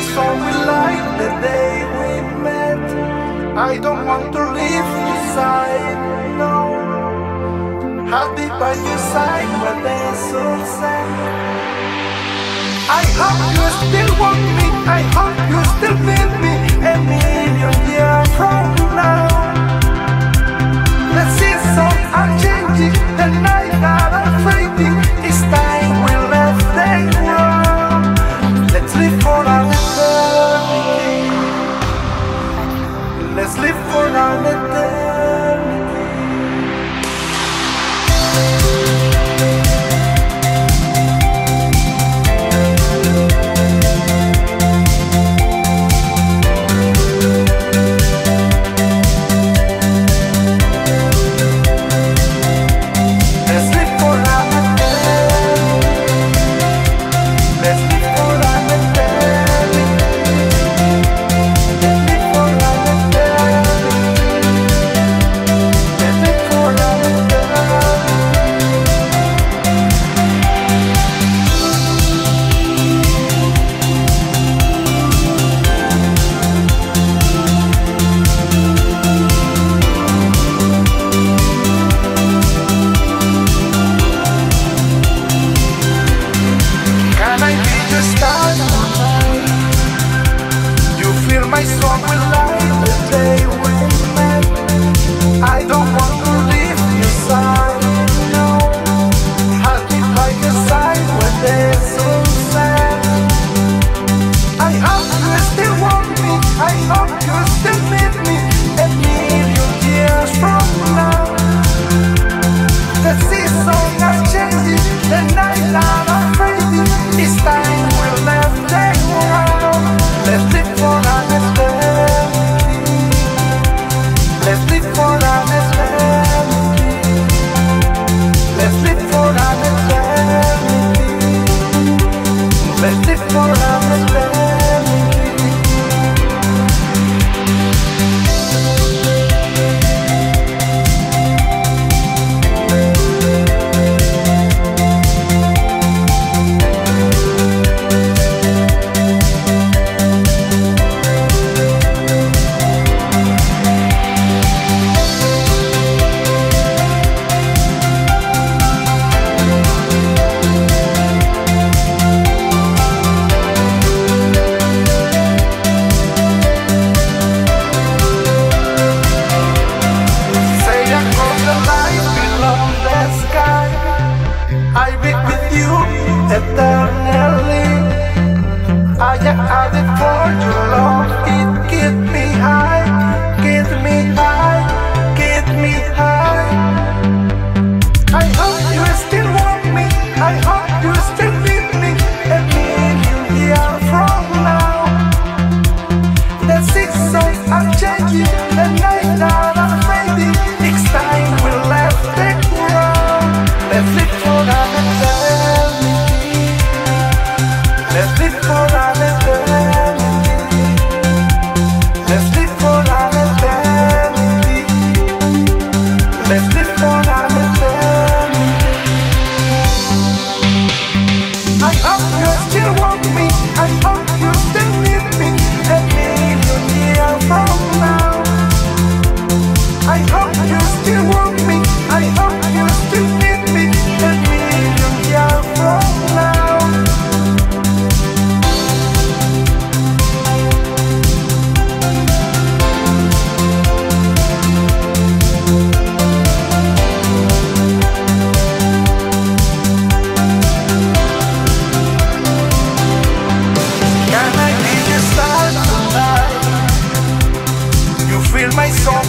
I saw we light the day we met. I don't want to leave your side, no. Happy by your side when the sun sets I hope you still want me, I hope you still need me. A million years from I'm changing, and now mais só.